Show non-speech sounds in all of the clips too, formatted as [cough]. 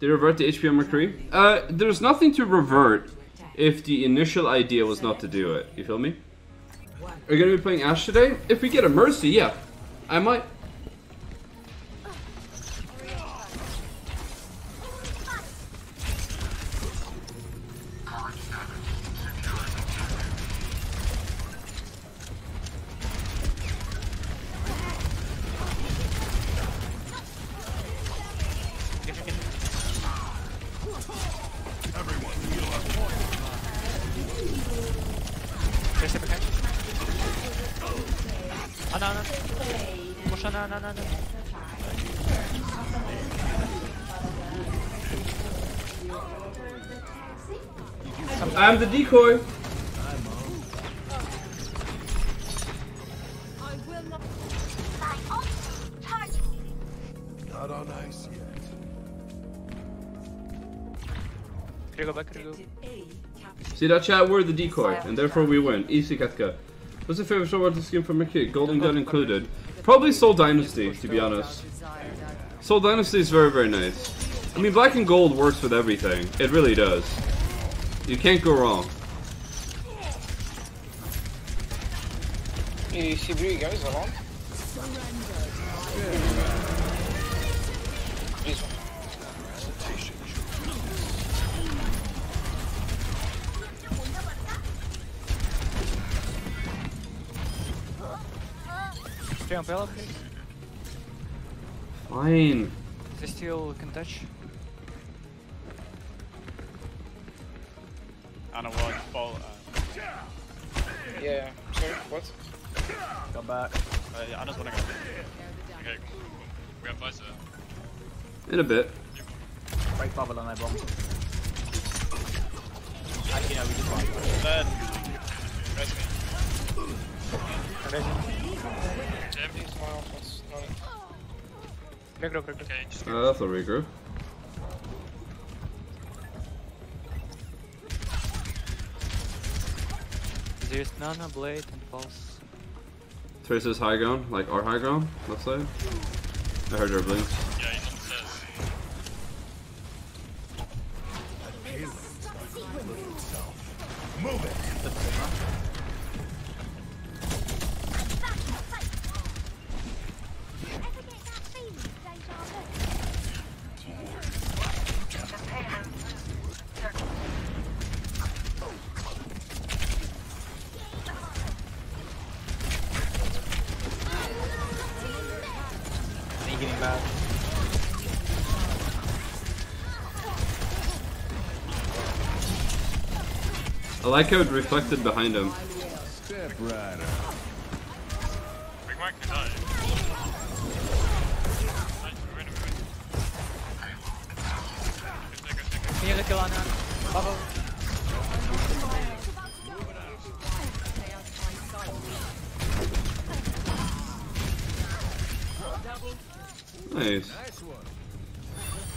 They revert the HP on McCree? Uh, there's nothing to revert if the initial idea was not to do it. You feel me? Are you gonna be playing Ash today? If we get a Mercy, yeah. I might. Push ana, ana, ana. I'm the decoy. Not on ice yet. Can go back? Can go? See that chat? We're the decoy, and therefore we win. Easy, Katka. What's your favorite Star Wars skin from McCree? Golden Gun included. Probably Soul Dynasty, to be honest. Soul Dynasty is very, very nice. I mean, black and gold works with everything. It really does. You can't go wrong. You see? Stay on Pella, please. Fine. They still can touch. Ana one fall. Uh, Yeah, sorry, what? come back. Uh, yeah, Ana's wanna go. Okay, we have vice. In a bit. Break bubble on that bomb. Actually, no, we just won. Third. Rest me. Jim. This one was not Break, break, break. Okay, just Uh, that's a regroup. There's Nano, Blade, and Pulse. Tracer's high ground, like our high ground, left side. I heard her blink. I like how it reflected behind him. Mac can die. Nice. Nice.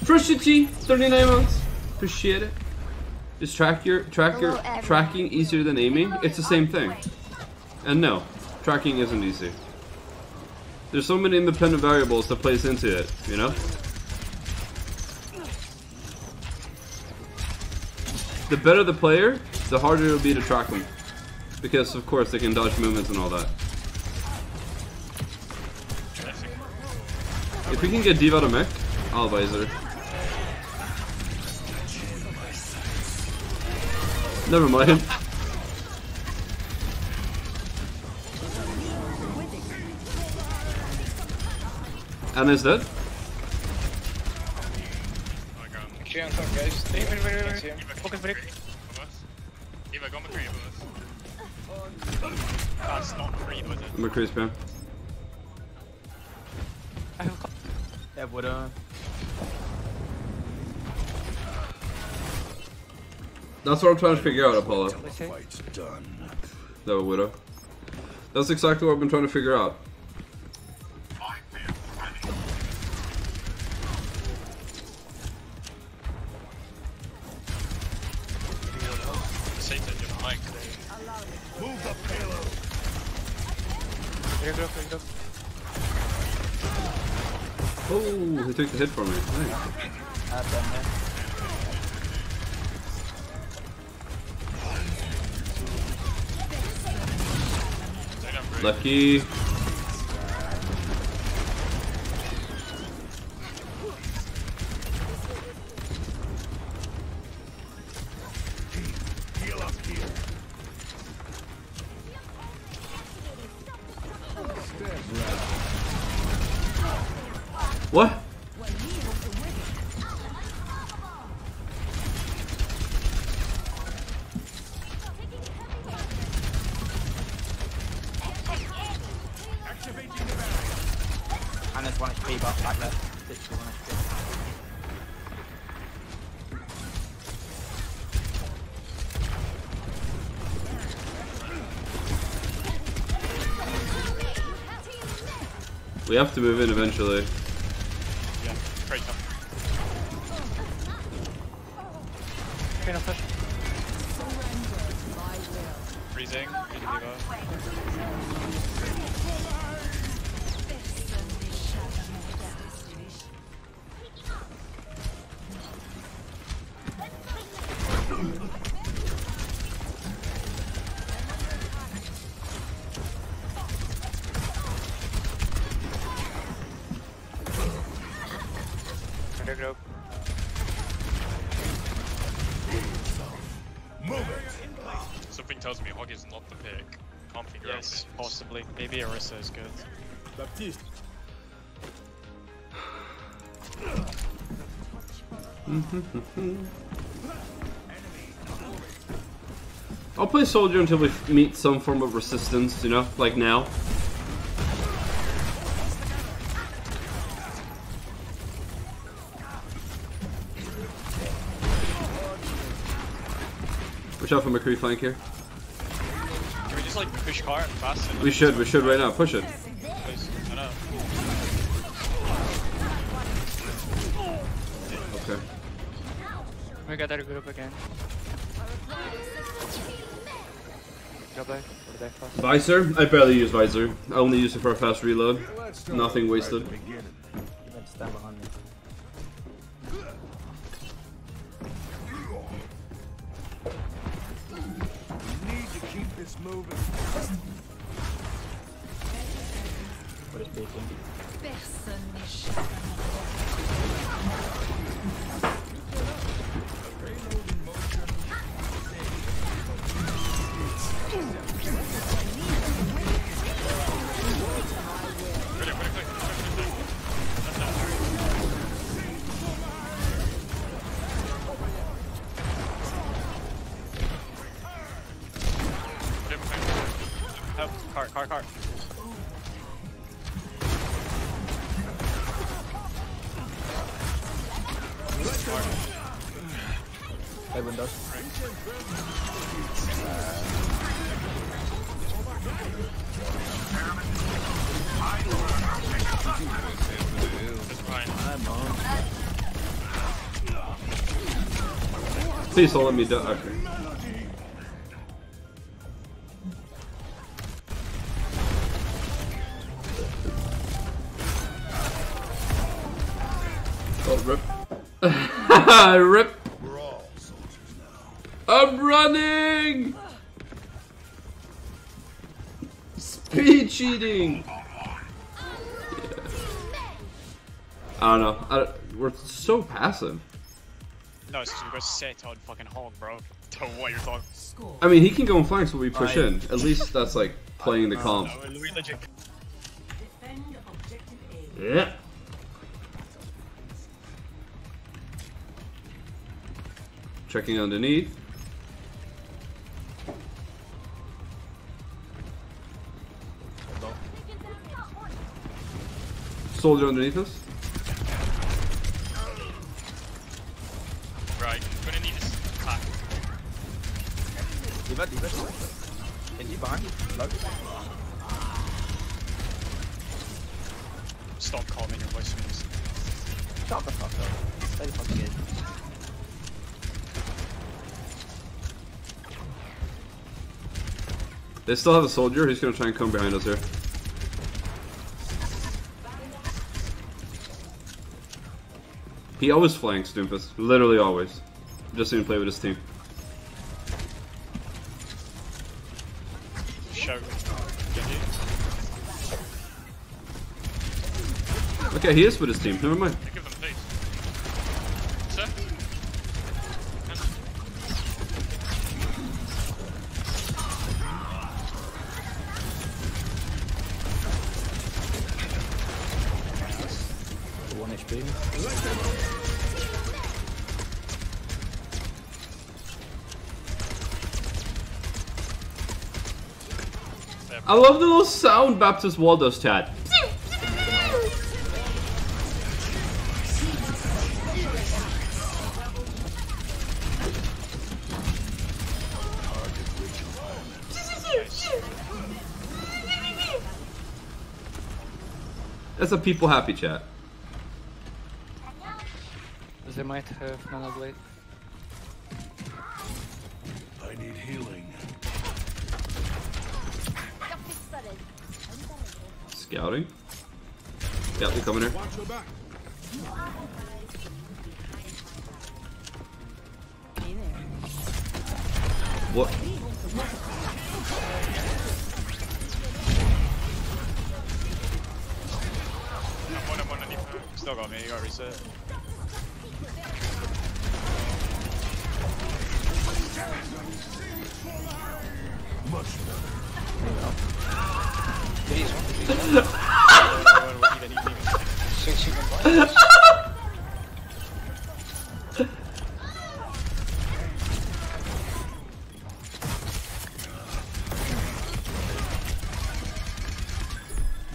Appreciate 39 months. Appreciate it. Is track your track your everyone. tracking easier than aiming? It's the same thing. And no, tracking isn't easy. There's so many independent variables that plays into it, you know? The better the player, the harder it'll be to track them. Because of course they can dodge movements and all that. If we can get D.Va to mech, I'll visor. Never mind. Ana's dead? Oh my god. Actually, on top, guys. Wait, wait, wait, wait, wait. him. Focus break. Of us. Eva, go McCree of us. That's not free, was it? McCree spam. I have. Yeah, would uh. That's what I'm trying to figure out, Apollo. Let's say. Fight's done. That Widow. That's exactly what I've been trying to figure out. Oh, he took the hit from me. Nice. Lucky. One HP back. Literally one HP. We have to move in eventually. Tells me Hog is not the pick. Can't figure Yes, out. possibly. Maybe Orisa is good. Baptiste. [laughs] I'll play soldier until we meet some form of resistance, you know, like now. Watch out for McCree flank here. Can we just like push cart fast? and- We should, we should right now. Push it. I. Okay. We gotta regroup again. Go back. Go back fast. Visor? I barely use Visor. I only use it for a fast reload. Nothing wasted. This moving. What is peeking? Personne n'échappe. Ready, ready, Please don't let me die. Okay. Oh, rip. [laughs] rip. Soldiers now. I'm running! Speed cheating! Yeah. I don't know. I don't- we're so passive. No, it's just we got set on fucking Hog, bro. Don't [laughs] know what you're talking I mean, he can go and flank, so we push I- in. At least that's like playing the comp. No, we legit Yeah. Checking underneath. Soldier underneath us. Right, gonna need this attack. D.Va, D.Va. Genji behind. Low. stop calling your voice memes. Shut the fuck up. Stay the fucking in. They still have a soldier. He's gonna try and come behind us here. He always flanks Doomfist. Literally always. Just even play with his team. Okay, he is with his team. Never mind. Give them please. Sir? One HP. I love the little sound Baptiste Waldos chat. That's a people happy chat. They might have Nano Blade. I need healing. Scouting. Scout, you coming here. Watch your back. What? Still got me, you got reset. Please, one.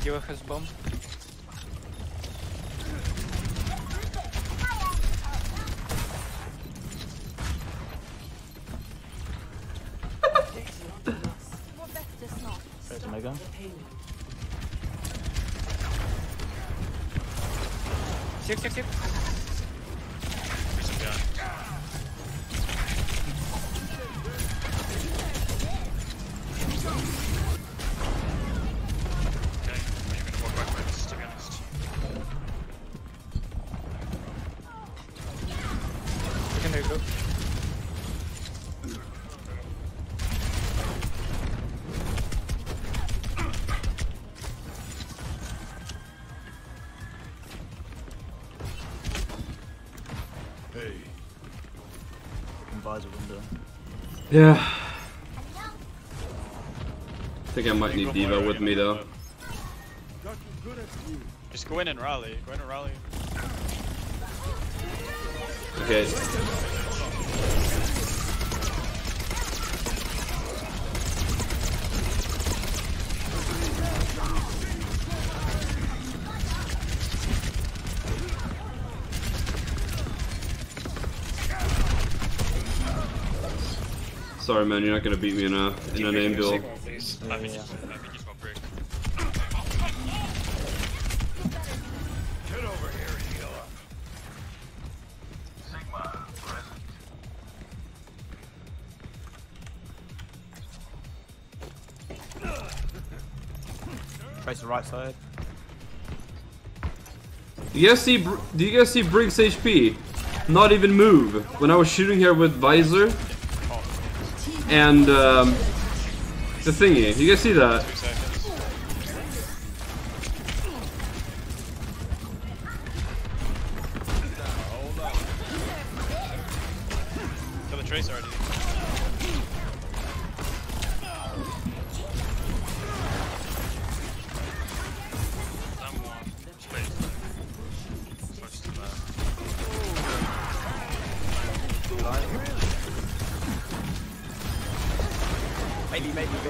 Everyone will Secondary group. Hey, Can visor window. Yeah. I think I might need D.Va with me though. got you good at you. Just go in and rally. Go in and rally. Okay. Sorry man, you're not gonna beat me in a in a name duel. Sigma, please. I think just, I think just one break. Get over here and heal up. Trace the right side. Do you guys see? Do you guys see Brig's HP? Not even move when I was shooting here with visor and um, the thingy. You guys see that?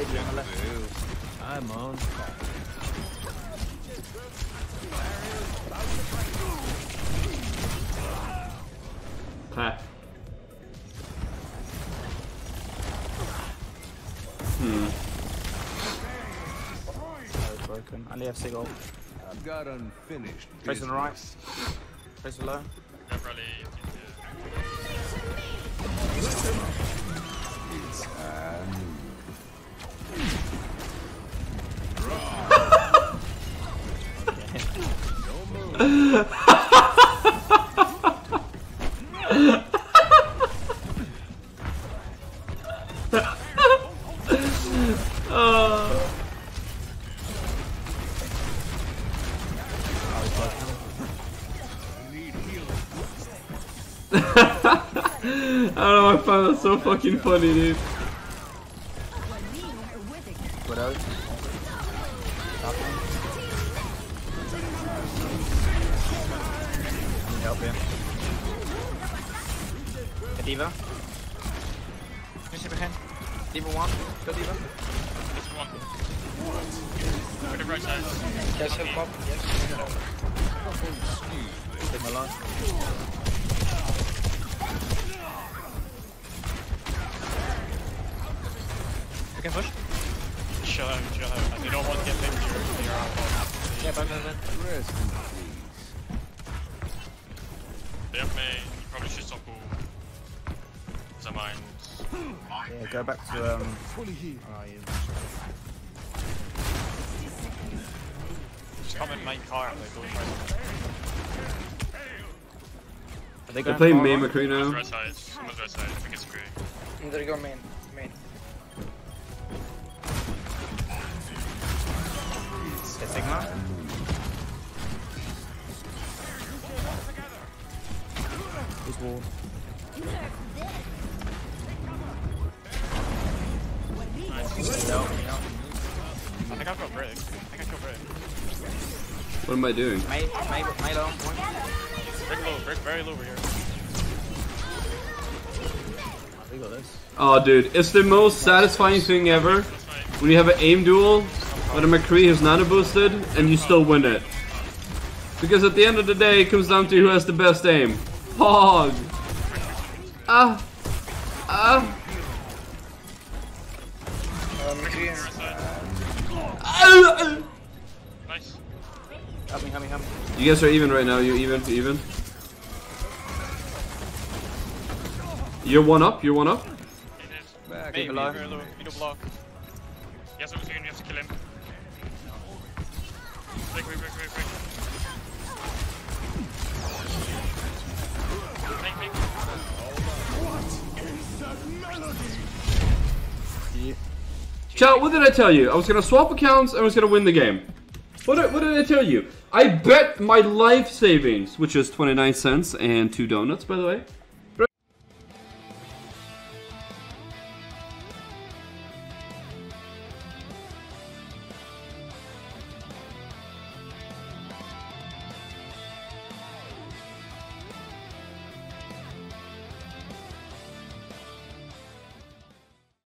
Maybe on. I'm on. Ha. Hmm. Oh, broken. Only have Sigil. I've got unfinished. Trace on the right. business. Trace below. Yeah, probably. uh. I don't know, I found that so fucking funny, dude. What else? D.Va. Finish it behind. D.Va one. Go D.Va. This one. Go to right side. Yes, help pop. Yes. Take my line. We can push. Chill out, chill out. You don't want to get picked, you're, you're out. Yeah, but but- but- They have me. You probably should stop all. Cause I mind. Yeah, go back to um. Just come in main car, like, go try Are they They're playing far main right? McCree now. Right side. Someone's right side. I think it's Cree. And there you go main. Main. Get Sigma. Am I doing? Mei, Mei, Mei low on point. Brig low, Brig very low over here. We got this. Oh, dude, it's the most satisfying thing ever when you have an aim duel when a McCree has nano boosted and you still win it. Because at the end of the day, it comes down to who has the best aim. Hog! Ah! Ah! Um, McCree and Right side. ah. Nice. Help me, help me, help me. You guys are even right now, you're even to even. You're one up, you're one up. He did. Back, Maybe, below. very low. Middle block. Yes, it was you. You have to kill him. Break, break, break, break, break. Make, make. Chat, what did I tell you? I was gonna swap accounts and I was gonna win the game. What did, what did I tell you? I bet my life savings, which is 29 cents and two donuts, by the way.